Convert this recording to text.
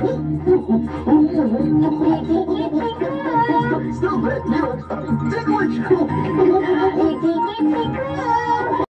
Still bad news. Ticklish.